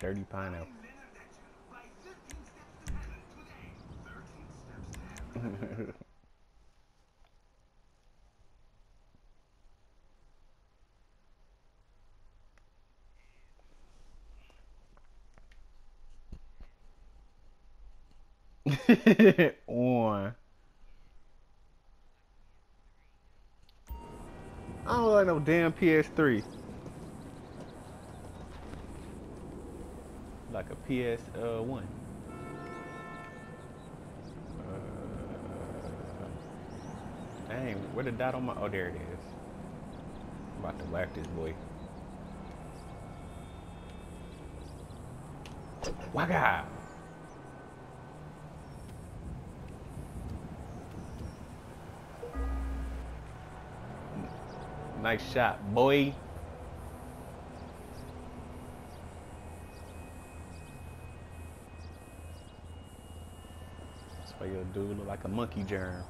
dirty pineapple. On. I don't like no damn PS3. Like a PS uh, one. Uh, dang, where the dot on my? Oh, there it is. I'm about to whack this boy. Wagga! Nice shot, boy. Your dude look like a monkey germ.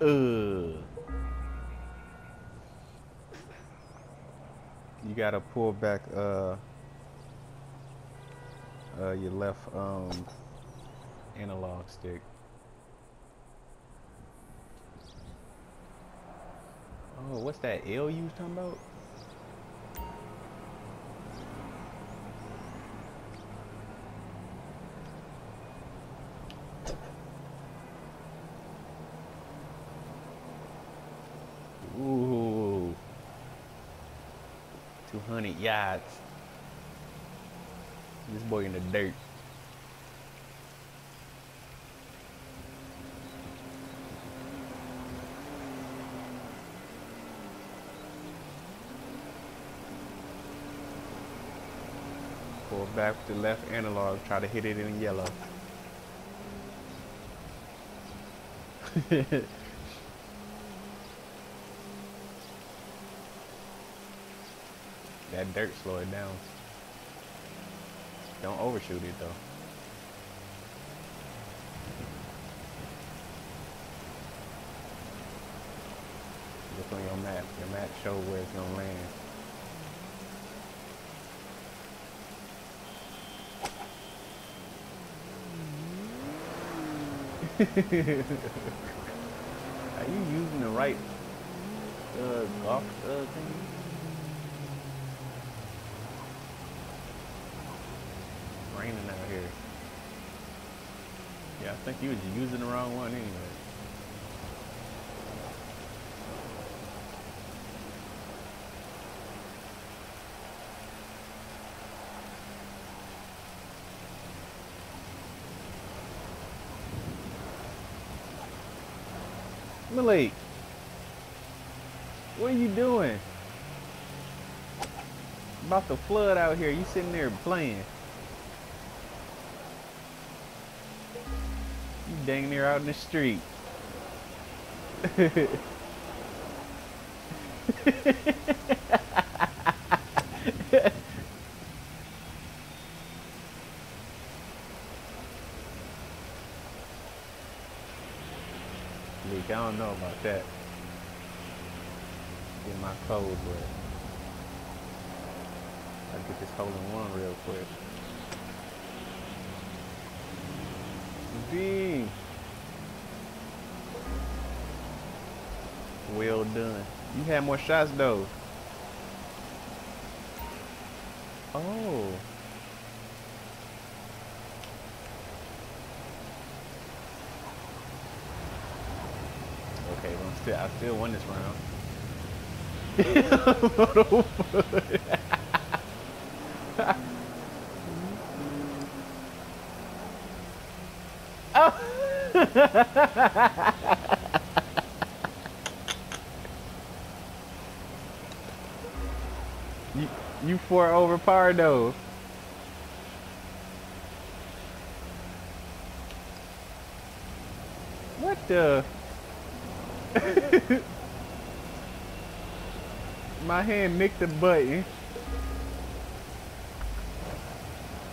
Ugh. You gotta pull back uh, uh your left um analog stick. Oh, what's that L you was talking about? Ooh. 200 yards. This boy in the dirt. Pull back with the left analog, try to hit it in yellow. that dirt slow it down. Don't overshoot it though. Look on your map. Your map show where it's gonna land. Are you using the right uh, golf uh, thing? raining out here. Yeah, I think he was using the wrong one anyway. Malik, what are you doing? About to flood out here. You sitting there playing. You dang near out in the street. don't know about that. Get my code, but I'll get this hole in one real quick. V. Well done. You had more shots though. Oh. Okay, well, I'm still, I still won this round. you, you four over Pardo. What the? My hand nicked the button.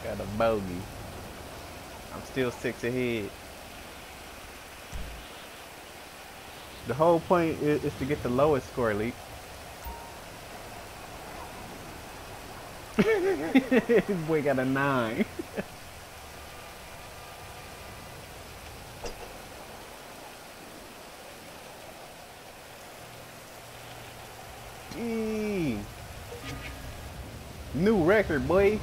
Got a bogey. I'm still six ahead. The whole point is, is to get the lowest score, Leak. Boy got a nine. Dang. New record, boy.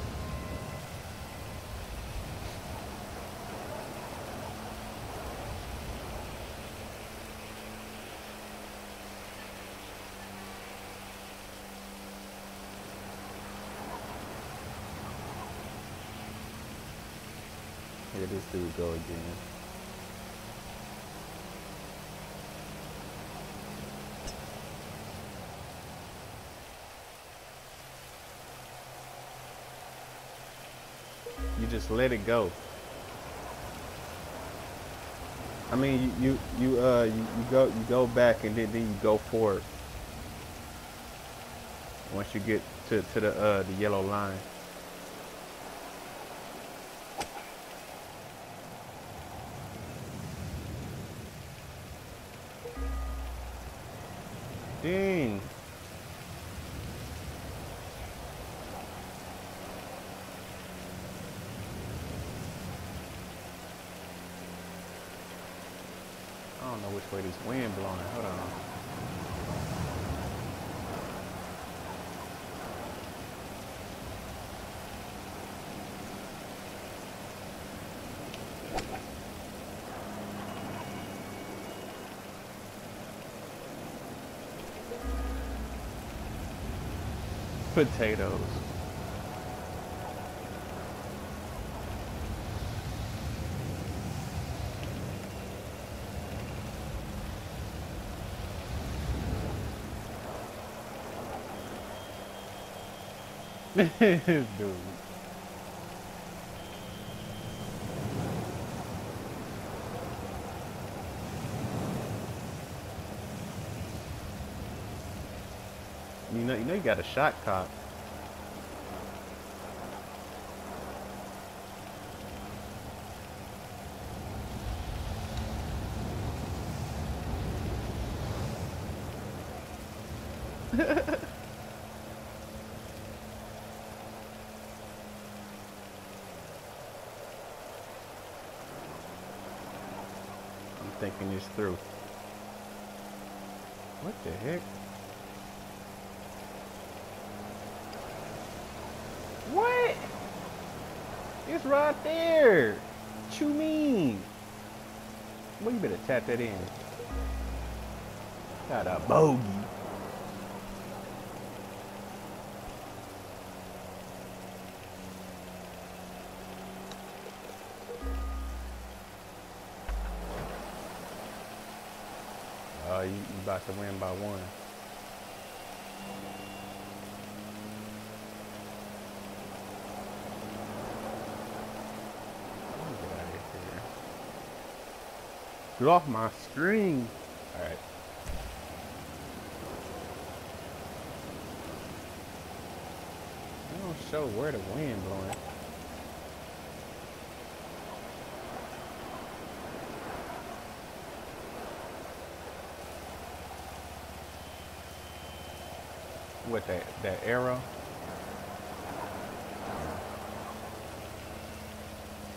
Here this dude go again. You just let it go. I mean, you you you uh you, you go you go back and then then you go forward. Once you get to to the uh the yellow line. Dang. I don't know which way this wind blowing. Hold on. Potatoes. Dude. You know, you know, you got a shot cop. I'm thinking this through. What the heck? What? It's right there. What you mean? Well, you better tap that in. Got a bogey. About to win by one. Get off my screen. Alright. It don't show where the wind blowing. What that that arrow?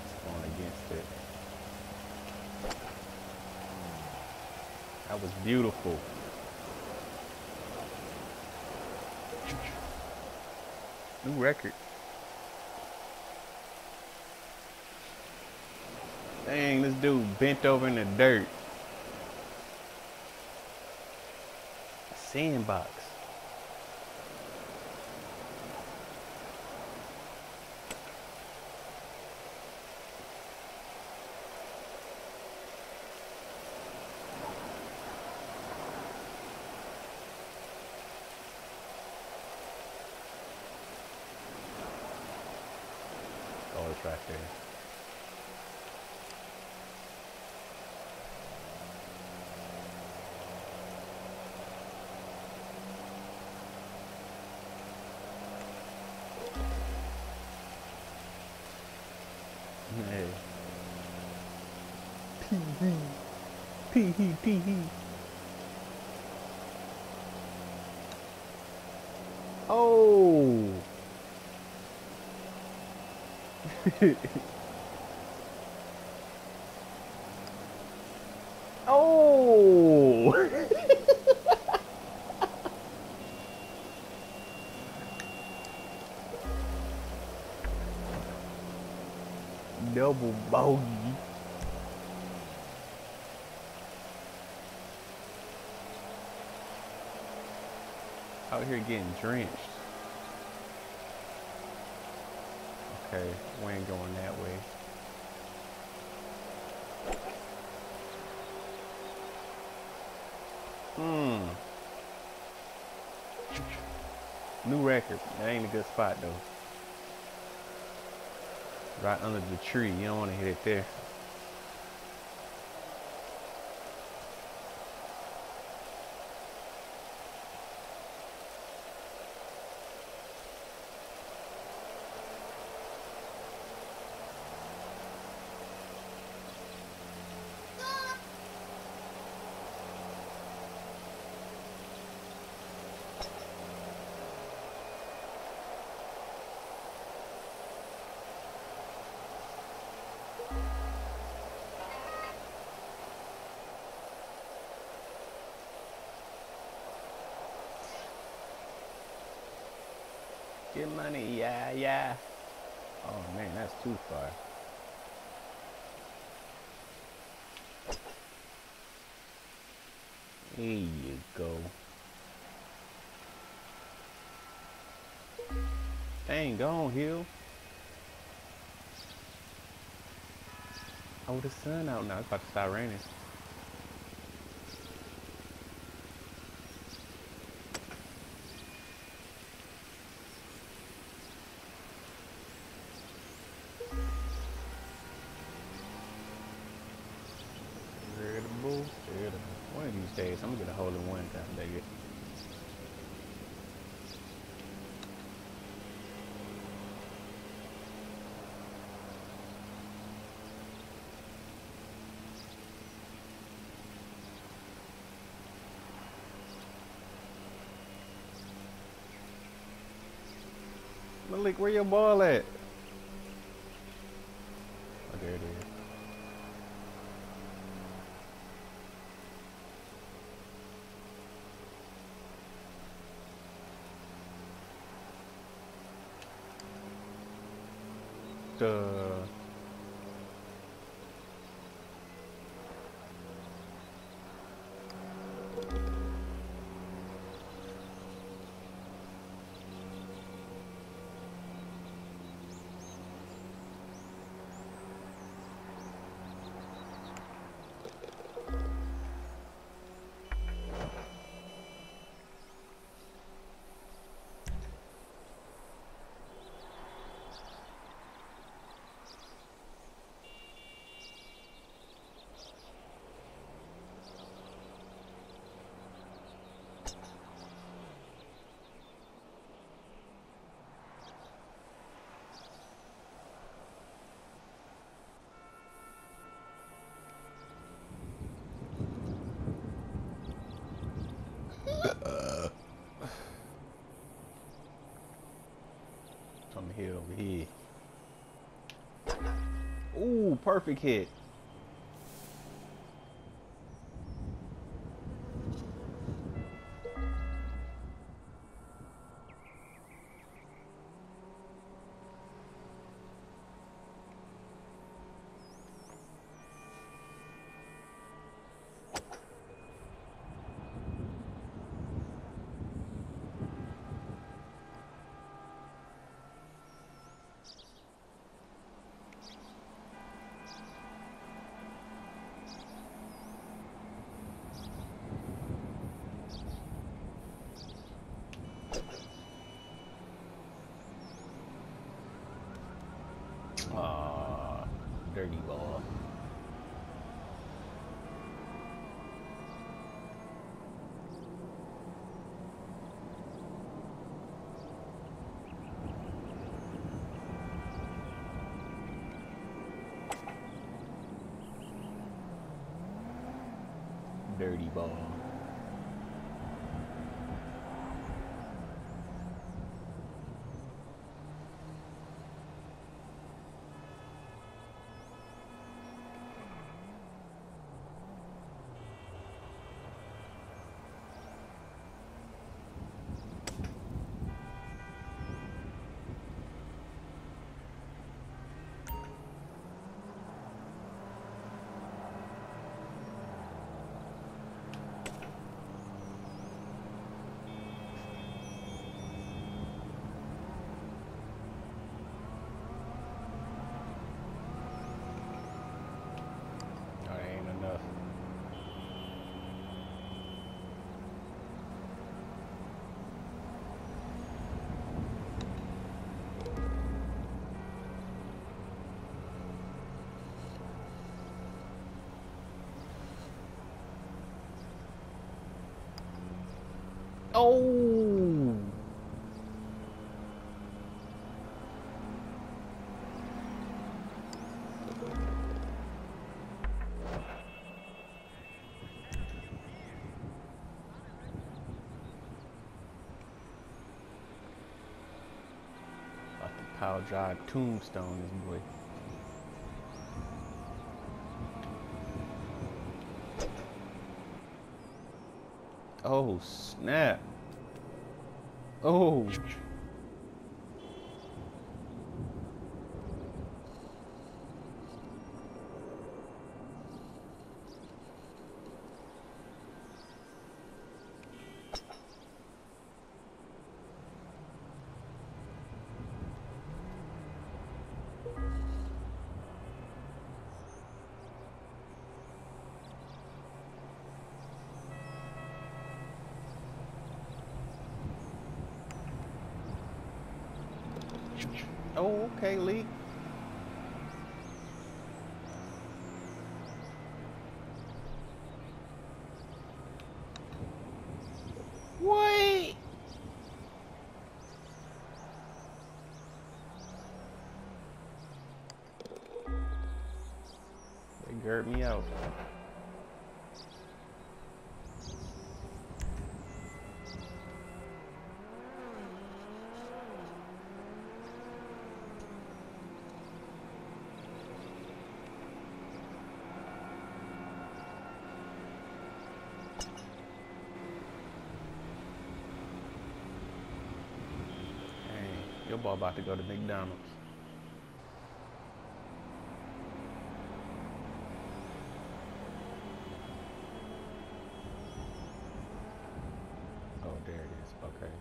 It's going against it. That was beautiful. New record. Dang, this dude bent over in the dirt. Sandbox. Oh, it's right there. Hey. Pee hee. Pee hee, pee hee. Oh. oh. Double bogey. Out here getting drenched. Okay, we ain't going that way. Hmm. New record. That ain't a good spot though. Right under the tree. You don't want to hit it there. Get money, yeah, yeah. Oh man, that's too far. There you go. Dang, go on, Hill. Oh, the sun out now. It's about to start raining. I'm gonna get a hole in one time, it. Malik, where your ball at? Oh, there it is. Over here. Ooh, perfect hit. Aw, dirty ball. Dirty ball. No, that ain't enough. Oh! About to power drive tombstone this boy. Oh snap. Oh. Okay, Lee. Wait. They girt me out. Ball about to go to McDonald's. Oh, there it is. Okay.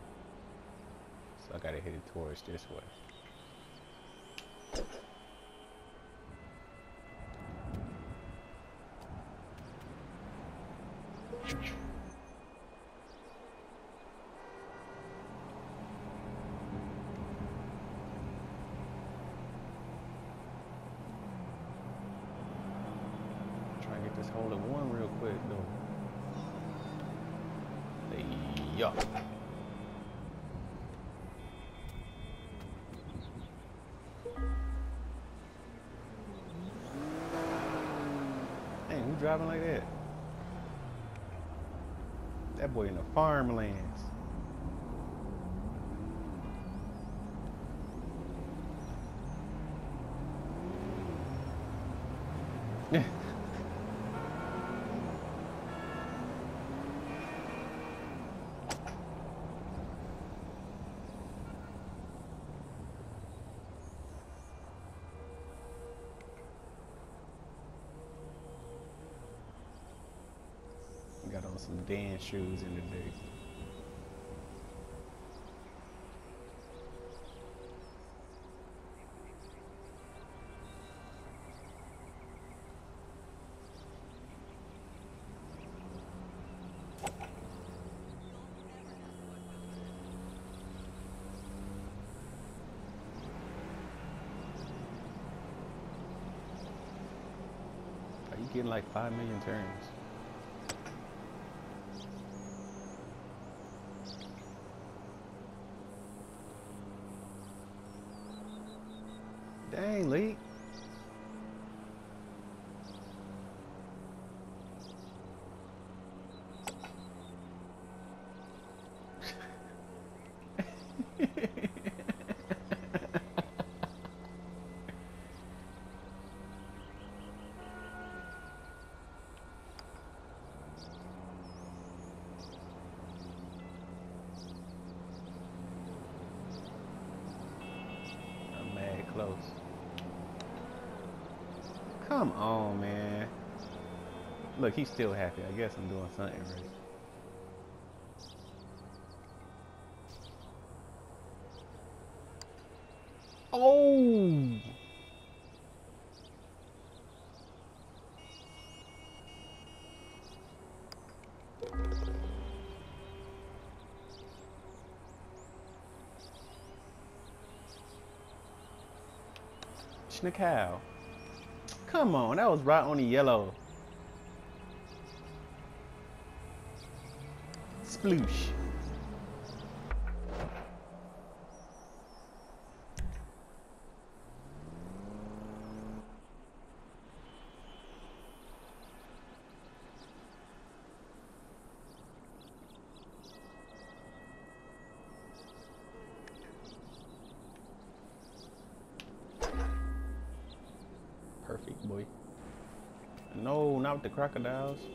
So I gotta hit it towards this way. Try and get this hole in one real quick though. Yeah. Hey, who driving like that? That boy in the farmlands. Got on some dance shoes in the day. Getting like five million turns? Dang, Lee. close. Come on, man. Look, he's still happy. I guess I'm doing something right. Oh! Schnickow. Come on, that was right on the yellow. Sploosh. Crocodiles.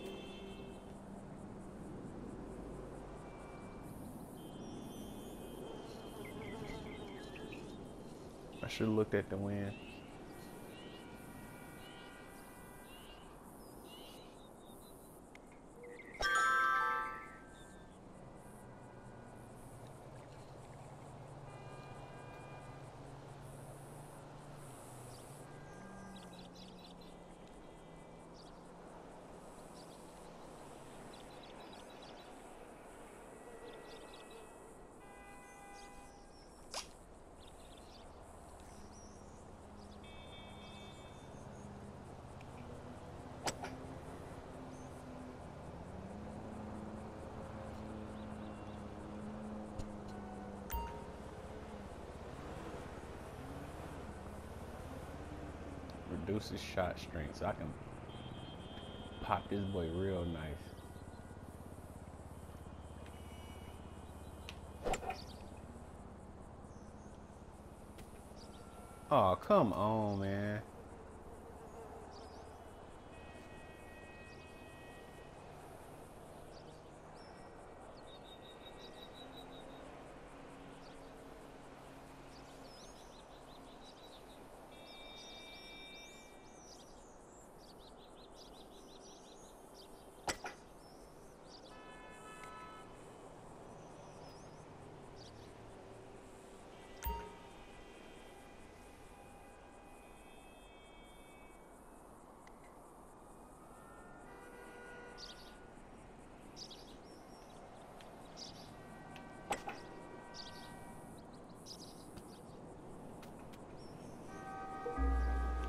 I should have looked at the wind. Reduces shot strength, so I can pop this boy real nice. Oh, come on, man.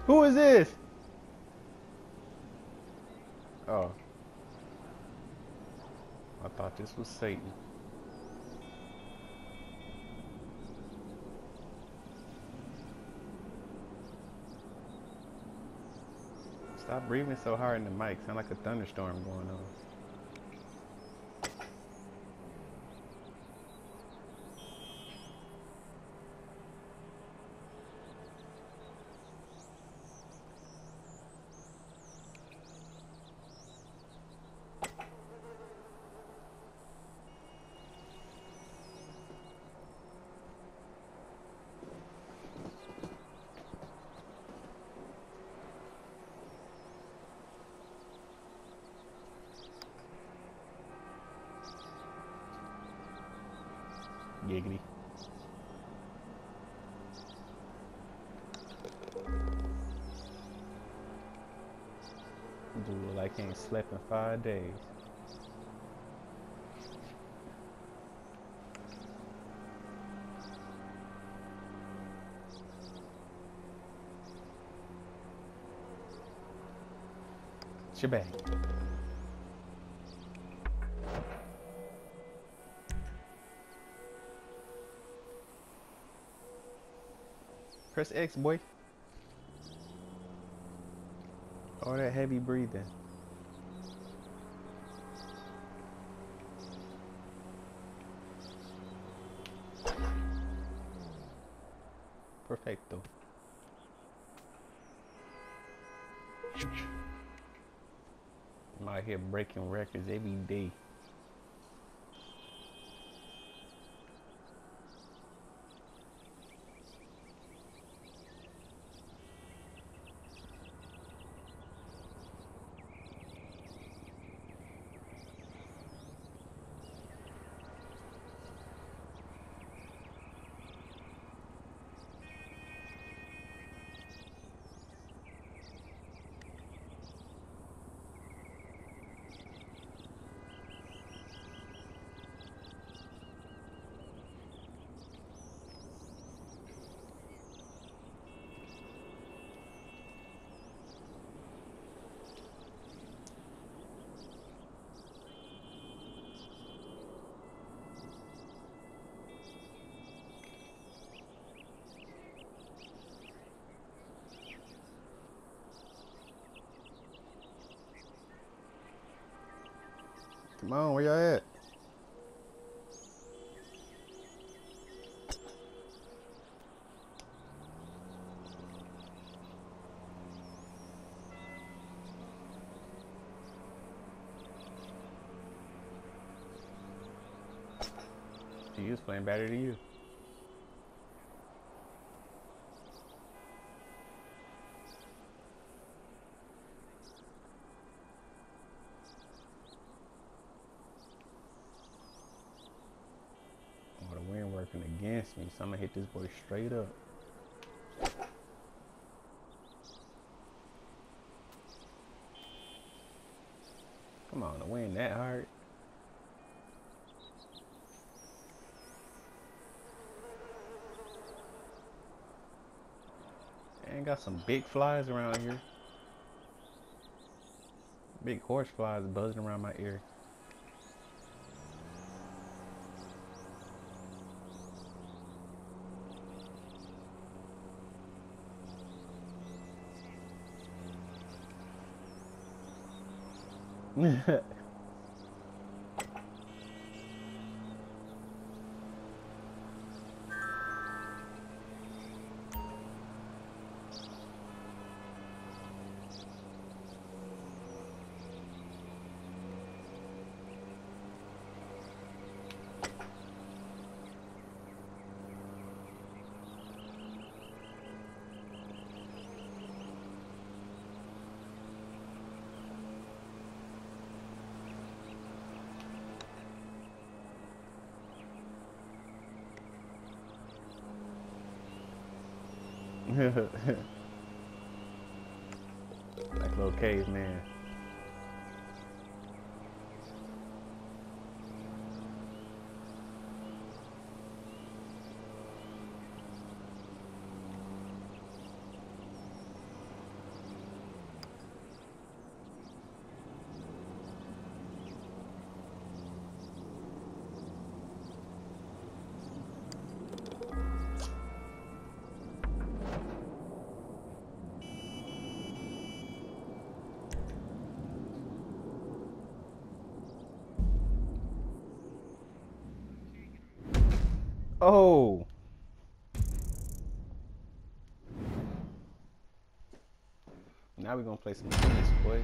Who is this? Oh. I thought this was Satan. Stop breathing so hard in the mic. Sound like a thunderstorm going on. Slept in five days. Shebang. Press X, boy. All that heavy breathing. Breaking records every day. Come on, where y'all at? He was playing better than you. I'm gonna hit this boy straight up. Come on, the wind that hard. And got some big flies around here. Big horse flies buzzing around my ear. Like little caveman. Oh. Now we're gonna play some tennis, boy.